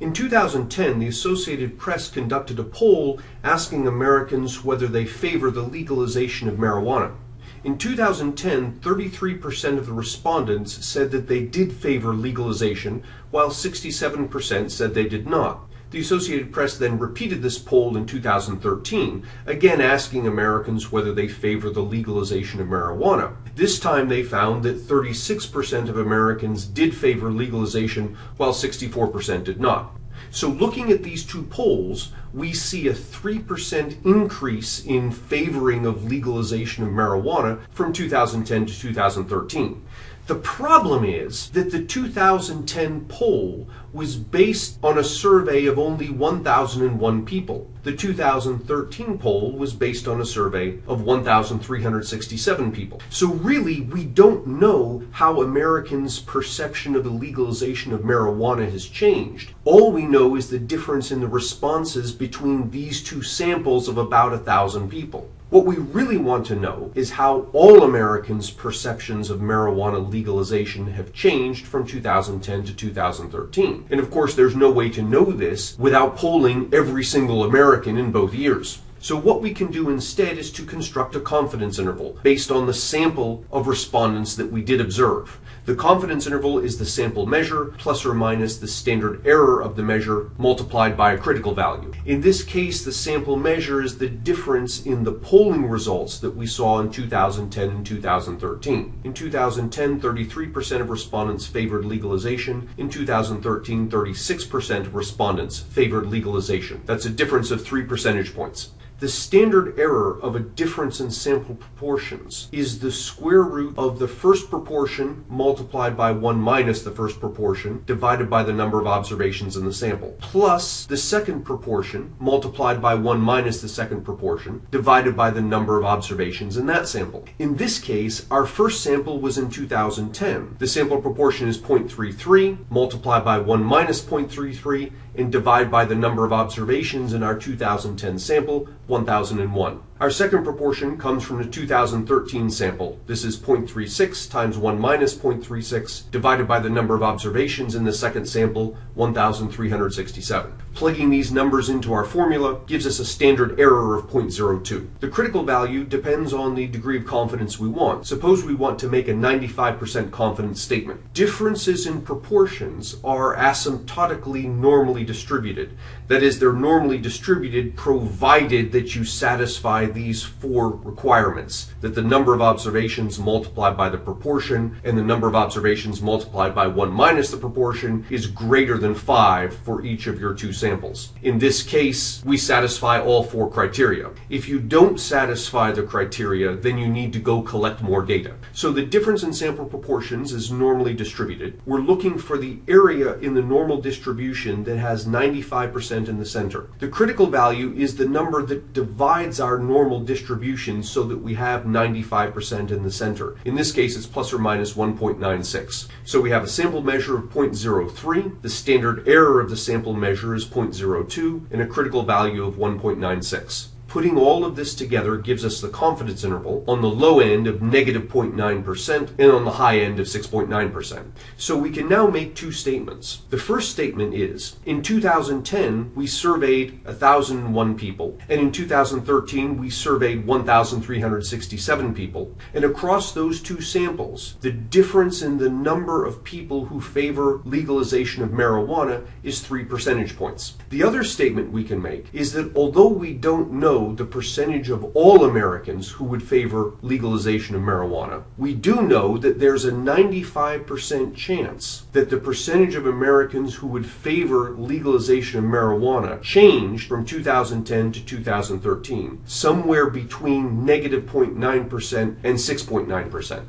In 2010, the Associated Press conducted a poll asking Americans whether they favor the legalization of marijuana. In 2010, 33% of the respondents said that they did favor legalization, while 67% said they did not. The Associated Press then repeated this poll in 2013, again asking Americans whether they favor the legalization of marijuana. This time they found that 36% of Americans did favor legalization, while 64% did not. So looking at these two polls, we see a 3% increase in favoring of legalization of marijuana from 2010 to 2013. The problem is that the 2010 poll was based on a survey of only 1,001 people. The 2013 poll was based on a survey of 1,367 people. So really, we don't know how Americans' perception of the legalization of marijuana has changed. All we know is the difference in the responses between these two samples of about a thousand people. What we really want to know is how all Americans' perceptions of marijuana legalization have changed from 2010 to 2013. And of course, there's no way to know this without polling every single American in both years. So what we can do instead is to construct a confidence interval based on the sample of respondents that we did observe. The confidence interval is the sample measure plus or minus the standard error of the measure multiplied by a critical value. In this case, the sample measure is the difference in the polling results that we saw in 2010 and 2013. In 2010, 33% of respondents favored legalization. In 2013, 36% of respondents favored legalization. That's a difference of 3 percentage points. The standard error of a difference in sample proportions is the square root of the first proportion multiplied by 1 minus the first proportion divided by the number of observations in the sample, plus the second proportion multiplied by 1 minus the second proportion divided by the number of observations in that sample. In this case, our first sample was in 2010. The sample proportion is 0.33 multiplied by 1 minus 0.33 and divide by the number of observations in our 2010 sample, 1001. Our second proportion comes from the 2013 sample. This is 0.36 times 1 minus 0.36 divided by the number of observations in the second sample, 1,367. Plugging these numbers into our formula gives us a standard error of 0.02. The critical value depends on the degree of confidence we want. Suppose we want to make a 95% confidence statement. Differences in proportions are asymptotically normally distributed. That is, they're normally distributed provided that you satisfy these four requirements that the number of observations multiplied by the proportion and the number of observations multiplied by 1 minus the proportion is greater than 5 for each of your two samples. In this case, we satisfy all four criteria. If you don't satisfy the criteria, then you need to go collect more data. So the difference in sample proportions is normally distributed. We're looking for the area in the normal distribution that has 95% in the center. The critical value is the number that divides our normal normal distribution so that we have 95% in the center. In this case, it's plus or minus 1.96. So we have a sample measure of 0.03, the standard error of the sample measure is 0.02, and a critical value of 1.96. Putting all of this together gives us the confidence interval on the low end of negative 0.9% and on the high end of 6.9%. So we can now make two statements. The first statement is, in 2010, we surveyed 1,001 people, and in 2013, we surveyed 1,367 people. And across those two samples, the difference in the number of people who favor legalization of marijuana is 3 percentage points. The other statement we can make is that although we don't know know the percentage of all Americans who would favor legalization of marijuana. We do know that there's a 95% chance that the percentage of Americans who would favor legalization of marijuana changed from 2010 to 2013, somewhere between negative 0.9% and 6.9%.